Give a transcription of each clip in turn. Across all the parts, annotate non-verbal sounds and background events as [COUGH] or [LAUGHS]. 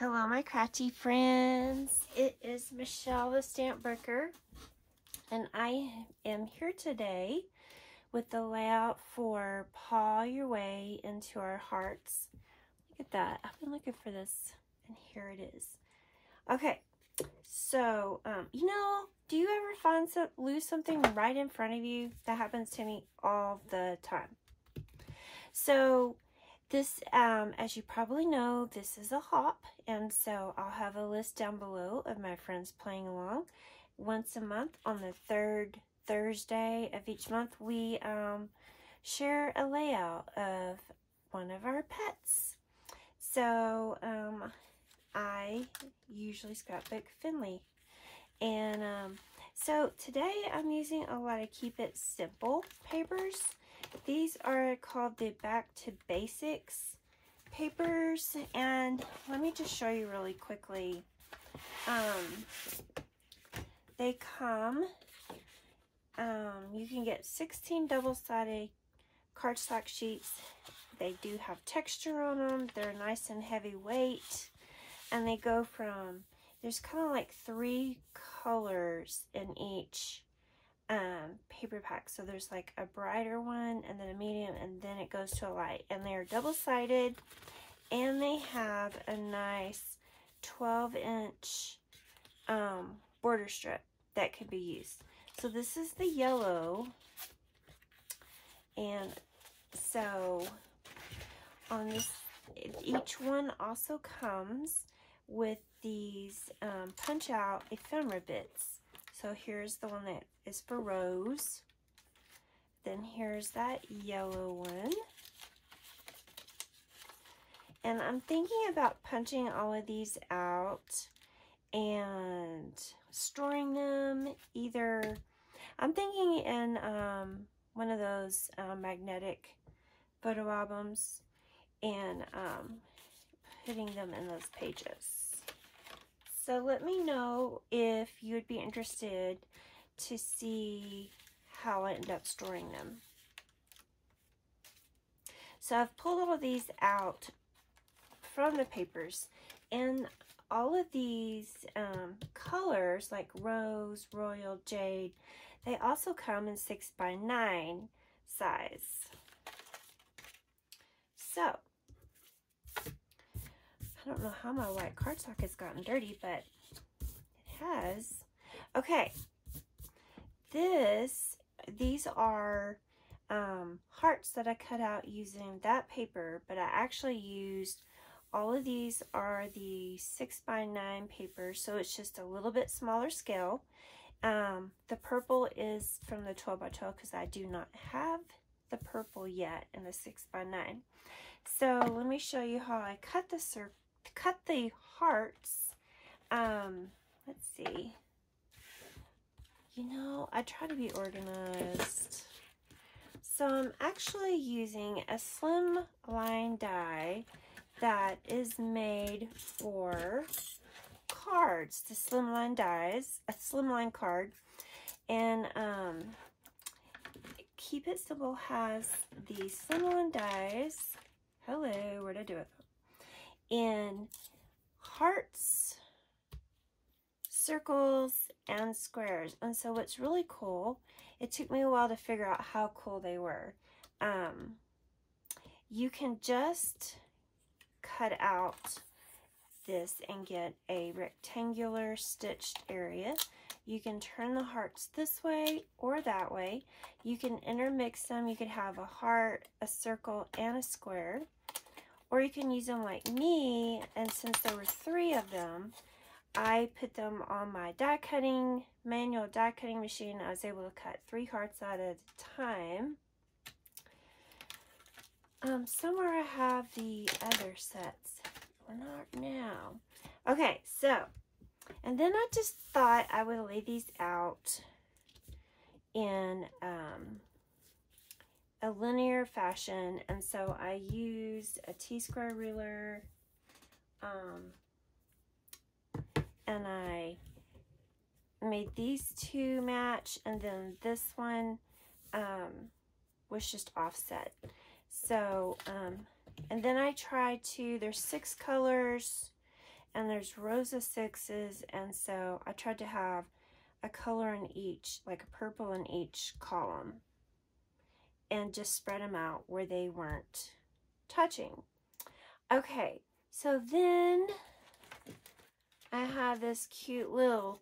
Hello, my crafty friends. It is Michele the Stampbooker, and I am here today with the layout for Paw Your Way into Our Hearts. Look at that. I've been looking for this, and here it is. Okay, so, um, you know, do you ever find some, lose something right in front of you? That happens to me all the time. So, this, um, as you probably know, this is a hop, and so I'll have a list down below of my friends playing along. Once a month on the third Thursday of each month, we um, share a layout of one of our pets. So um, I usually scrapbook Finley. And um, so today I'm using a lot of Keep It Simple papers. These are called the Back to Basics papers. And let me just show you really quickly. Um, they come, um, you can get 16 double-sided cardstock sheets. They do have texture on them. They're nice and heavyweight. And they go from, there's kind of like three colors in each um, paper pack. So there's like a brighter one and then a medium and then it goes to a light. And they're double-sided and they have a nice 12 inch um, border strip that could be used. So this is the yellow and so on this each one also comes with these um, punch out ephemera bits so here's the one that is for Rose. Then here's that yellow one. And I'm thinking about punching all of these out and storing them either, I'm thinking in um, one of those uh, magnetic photo albums and um, putting them in those pages. So let me know if you would be interested to see how I end up storing them. So I've pulled all of these out from the papers and all of these um, colors like rose, royal, jade, they also come in 6 by 9 size. So I don't know how my white cardstock has gotten dirty, but it has. Okay, this, these are um, hearts that I cut out using that paper, but I actually used, all of these are the 6 by 9 paper, so it's just a little bit smaller scale. Um, the purple is from the 12 by 12 because I do not have the purple yet in the 6 by 9 So let me show you how I cut the circle cut the hearts. Um, let's see. You know, I try to be organized. So I'm actually using a slim line die that is made for cards, the slimline dies, a slimline card. And um, Keep It Simple has the slimline dies. Hello, where'd I do it? In hearts, circles, and squares. And so what's really cool, it took me a while to figure out how cool they were. Um, you can just cut out this and get a rectangular stitched area. You can turn the hearts this way or that way. You can intermix them. You could have a heart, a circle, and a square. Or you can use them like me, and since there were three of them, I put them on my die cutting, manual die cutting machine. I was able to cut three hearts at a time. Um, somewhere I have the other sets. Not now. Okay, so, and then I just thought I would lay these out in um, a linear fashion and so I used a T-square ruler um, and I made these two match and then this one um, was just offset. So um, and then I tried to there's six colors and there's rows of sixes and so I tried to have a color in each, like a purple in each column and just spread them out where they weren't touching. Okay, so then I have this cute little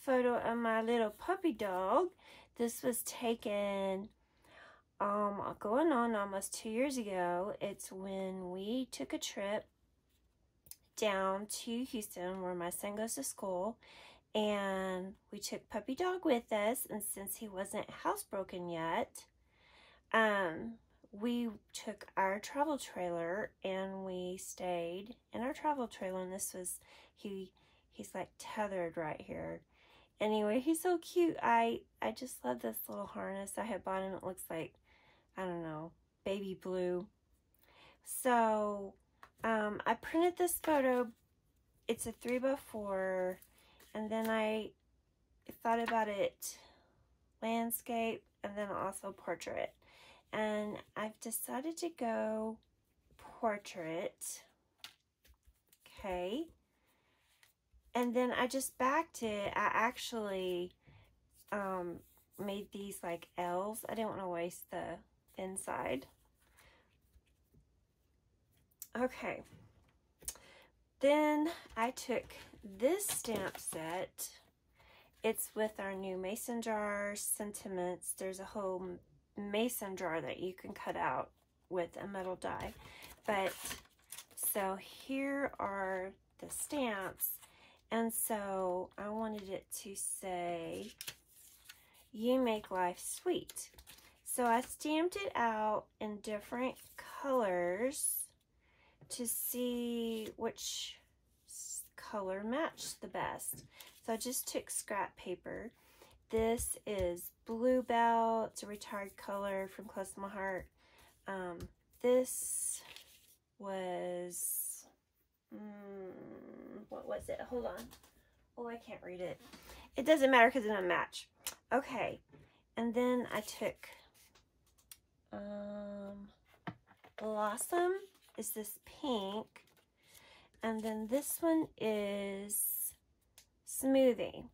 photo of my little puppy dog. This was taken um, going on almost two years ago. It's when we took a trip down to Houston where my son goes to school and we took puppy dog with us and since he wasn't housebroken yet um we took our travel trailer and we stayed in our travel trailer and this was he he's like tethered right here. Anyway he's so cute. I i just love this little harness i had bought and it looks like i don't know baby blue. So um i printed this photo. It's a three by four and then i thought about it landscape and then also portrait and I've decided to go portrait. Okay. And then I just backed it. I actually um, made these like L's. I didn't want to waste the inside. Okay. Then I took this stamp set. It's with our new mason jar sentiments. There's a whole mason jar that you can cut out with a metal die. But so here are the stamps. And so I wanted it to say, you make life sweet. So I stamped it out in different colors to see which color matched the best. So I just took scrap paper this is Bluebell. It's a retired color from Close to My Heart. Um, this was, mm, what was it? Hold on. Oh, I can't read it. It doesn't matter because it doesn't match. Okay. And then I took um, Blossom is this pink. And then this one is Smoothie.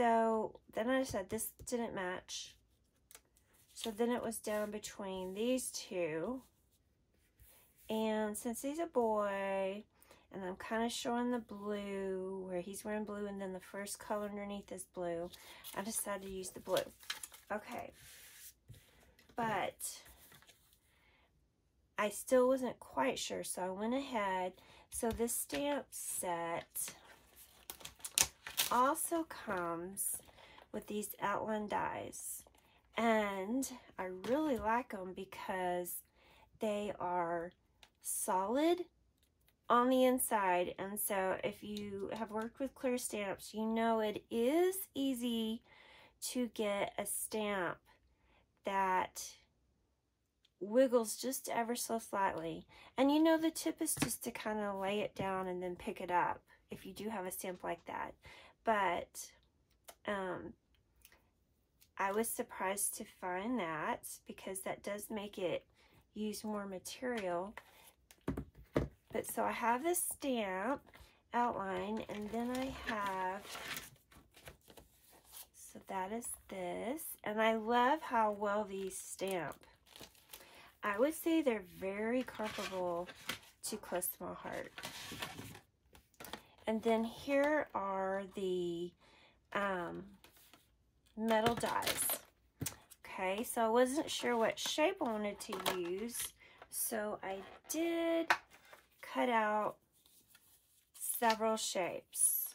So then I said this didn't match. So then it was down between these two. And since he's a boy, and I'm kind of showing the blue, where he's wearing blue, and then the first color underneath is blue, I decided to use the blue. Okay. But I still wasn't quite sure, so I went ahead. So this stamp set also comes with these outline dies. And I really like them because they are solid on the inside. And so if you have worked with clear stamps, you know it is easy to get a stamp that wiggles just ever so slightly. And you know the tip is just to kind of lay it down and then pick it up if you do have a stamp like that but um, I was surprised to find that because that does make it use more material. But so I have this stamp outline and then I have, so that is this. And I love how well these stamp. I would say they're very comparable to Close to My Heart. And then here are the um, metal dies. Okay, so I wasn't sure what shape I wanted to use. So I did cut out several shapes.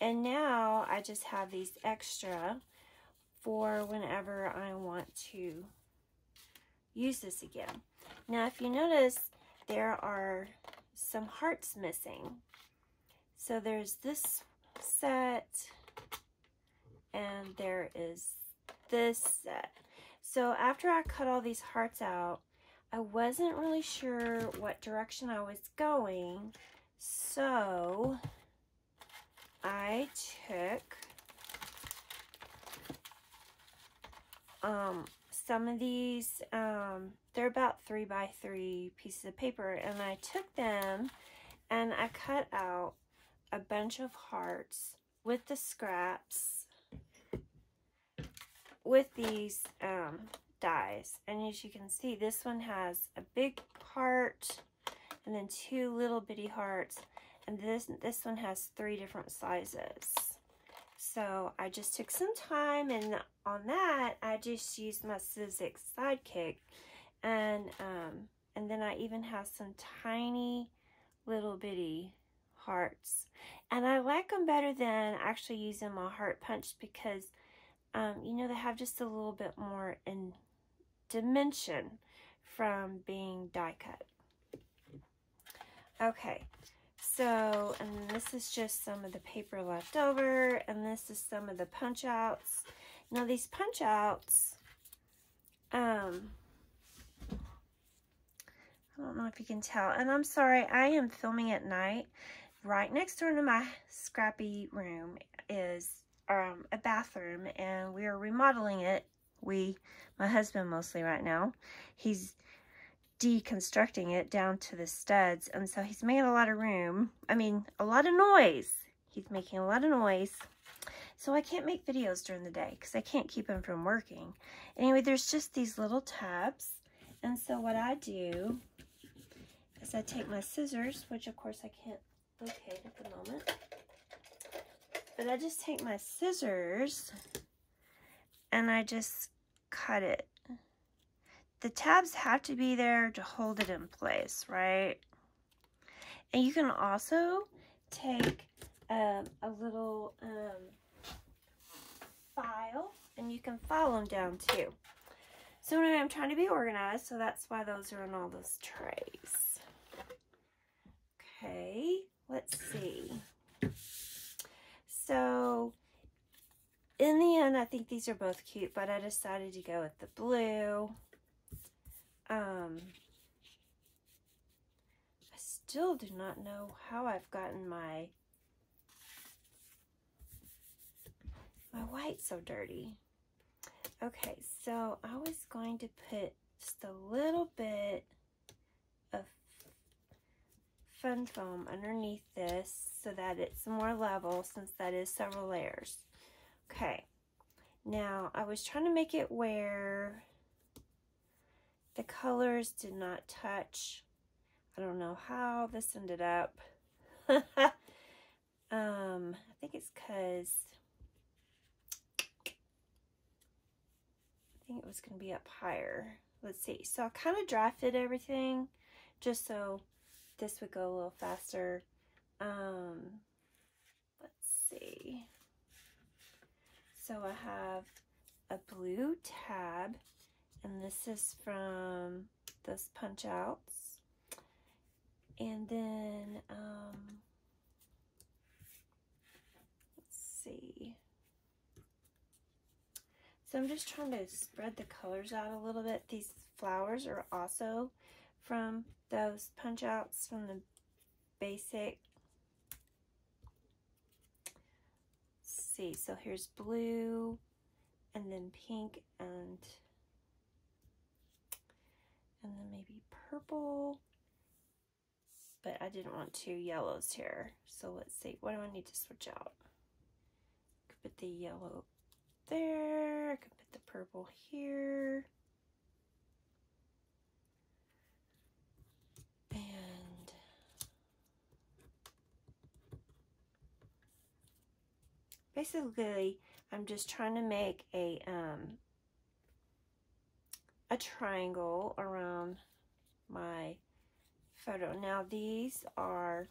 And now I just have these extra for whenever I want to use this again. Now, if you notice, there are some hearts missing. So there's this set and there is this set. So after I cut all these hearts out, I wasn't really sure what direction I was going. So I took um, some of these, um, they're about three by three pieces of paper, and I took them And I cut out a bunch of hearts with the scraps with these um, dies. And as you can see, this one has a big heart and then two little bitty hearts. And this, this one has three different sizes. So I just took some time and on that, I just used my Sizzix Sidekick. And, um, and then I even have some tiny little bitty hearts. And I like them better than actually using my heart punch because, um, you know, they have just a little bit more in dimension from being die cut. Okay, so, and this is just some of the paper left over, and this is some of the punch outs. Now these punch outs, um, I don't know if you can tell, and I'm sorry, I am filming at night. Right next door to my scrappy room is um, a bathroom, and we are remodeling it. We, my husband mostly right now, he's deconstructing it down to the studs. And so he's making a lot of room. I mean, a lot of noise. He's making a lot of noise. So I can't make videos during the day because I can't keep him from working. Anyway, there's just these little tabs. And so what I do is I take my scissors, which of course I can't locate at the moment. But I just take my scissors and I just cut it the tabs have to be there to hold it in place, right? And you can also take um, a little um, file and you can file them down too. So anyway, I'm trying to be organized, so that's why those are in all those trays. Okay, let's see. So in the end, I think these are both cute, but I decided to go with the blue um, I still do not know how I've gotten my my white so dirty. Okay, so I was going to put just a little bit fun foam underneath this so that it's more level since that is several layers. Okay, now I was trying to make it where the colors did not touch. I don't know how this ended up. [LAUGHS] um, I think it's because I think it was going to be up higher. Let's see. So I kind of drafted everything just so this would go a little faster. Um, let's see. So I have a blue tab and this is from those punch outs and then um, let's see so I'm just trying to spread the colors out a little bit these flowers are also from those punch outs from the basic let's see so here's blue and then pink and and then maybe purple. But I didn't want two yellows here. So let's see, what do I need to switch out? Could put the yellow there. I could put the purple here. Basically, I'm just trying to make a um, a triangle around my photo. Now these are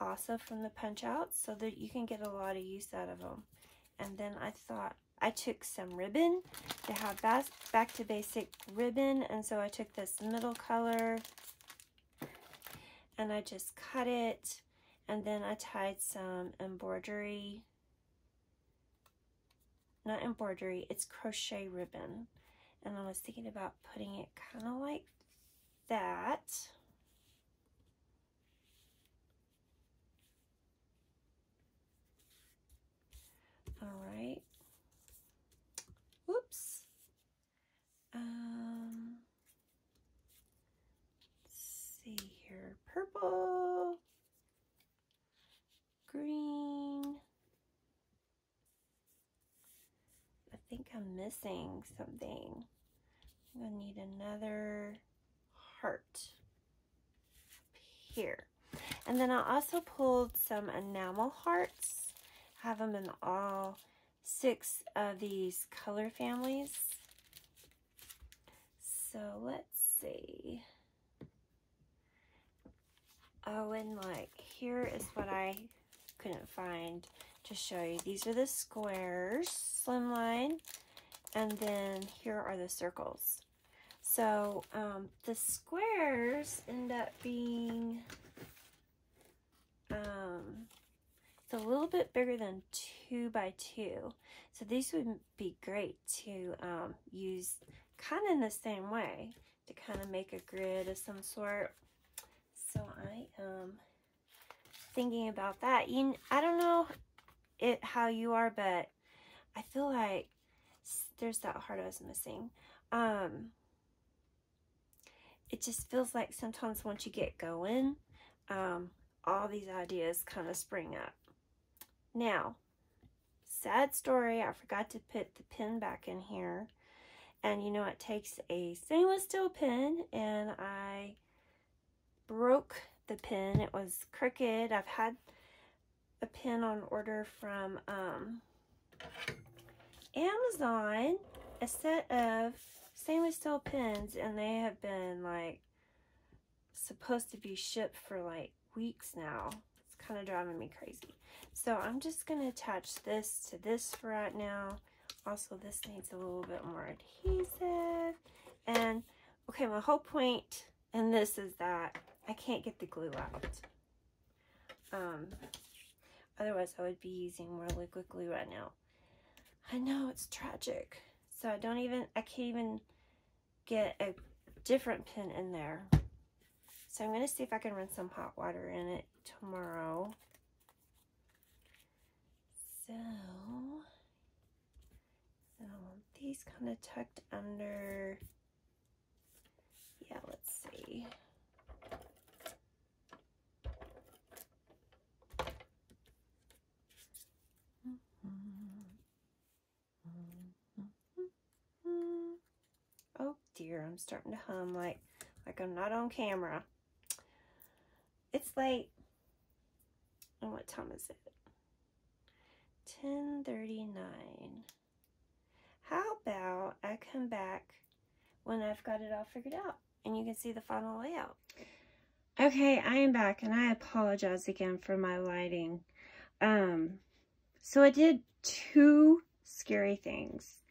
also from the punch outs so that you can get a lot of use out of them. And then I thought I took some ribbon. They have back, back to basic ribbon and so I took this middle color and I just cut it and then I tied some embroidery not embroidery, it's crochet ribbon and I was thinking about putting it kind of like that. All right. Whoops. Um, see here. Purple. I'm missing something. I'm to need another heart here. And then I also pulled some enamel hearts. have them in all six of these color families. So let's see. Oh, and like, here is what I couldn't find to show you. These are the squares, slimline, and then here are the circles. So um, the squares end up being um, it's a little bit bigger than two by two. So these would be great to um, use kind of in the same way to kind of make a grid of some sort. So I am thinking about that. You, I don't know it how you are, but I feel like there's that heart I was missing. Um, it just feels like sometimes once you get going, um, all these ideas kind of spring up. Now, sad story, I forgot to put the pin back in here. And you know, it takes a stainless steel pin and I broke the pin. It was crooked. I've had a pin on order from um, Amazon, a set of stainless steel pins, and they have been like supposed to be shipped for like weeks now. It's kind of driving me crazy. So I'm just going to attach this to this for right now. Also, this needs a little bit more adhesive. And, okay, my whole point in this is that I can't get the glue out. Um, otherwise, I would be using more liquid glue right now. I know, it's tragic. So I don't even, I can't even get a different pin in there. So I'm going to see if I can run some hot water in it tomorrow. So, so these kind of tucked under, yeah, let's see. Dear, I'm starting to hum like like I'm not on camera. It's late. And what time is it? 10.39. How about I come back when I've got it all figured out and you can see the final layout. Okay, I am back and I apologize again for my lighting. Um, so I did two scary things.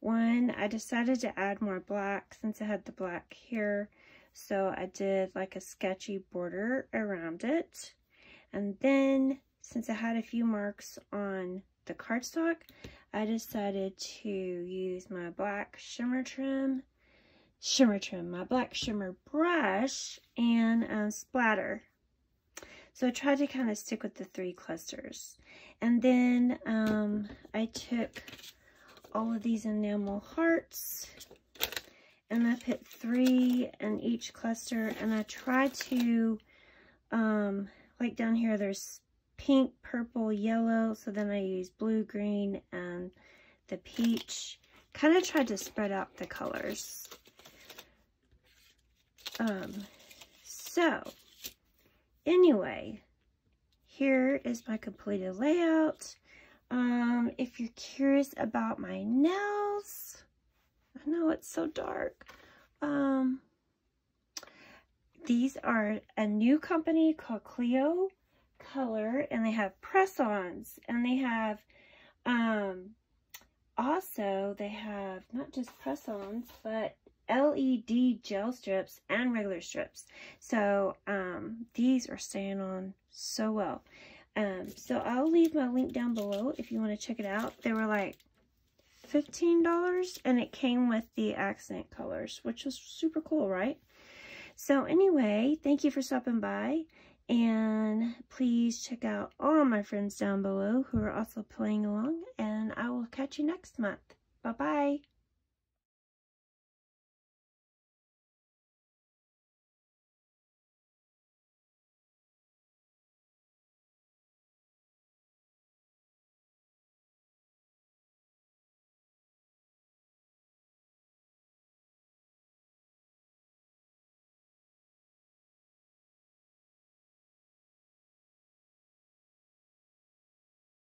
One, I decided to add more black since I had the black here. So I did like a sketchy border around it. And then since I had a few marks on the cardstock, I decided to use my black shimmer trim, shimmer trim, my black shimmer brush and um, splatter. So I tried to kind of stick with the three clusters. And then um, I took all of these enamel hearts. And I put three in each cluster and I try to um like down here there's pink purple yellow so then I use blue green and the peach. Kind of tried to spread out the colors. Um so anyway here is my completed layout um if you're curious about my nails I know it's so dark. Um, these are a new company called Clio Color, and they have press-ons, and they have, um, also, they have not just press-ons, but LED gel strips and regular strips. So, um, these are staying on so well. Um, so I'll leave my link down below if you want to check it out. They were like $15 and it came with the accent colors, which was super cool, right? So anyway, thank you for stopping by and please check out all my friends down below who are also playing along and I will catch you next month. Bye-bye.